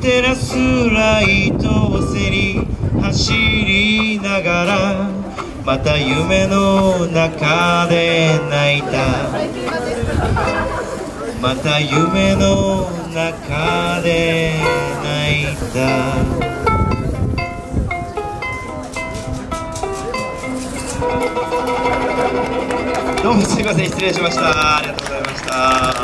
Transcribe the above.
照らすライトを背に走りながらまた夢の中で泣いた。また夢の中で泣いた。どうもすいません。失礼しました。ありがとうございました。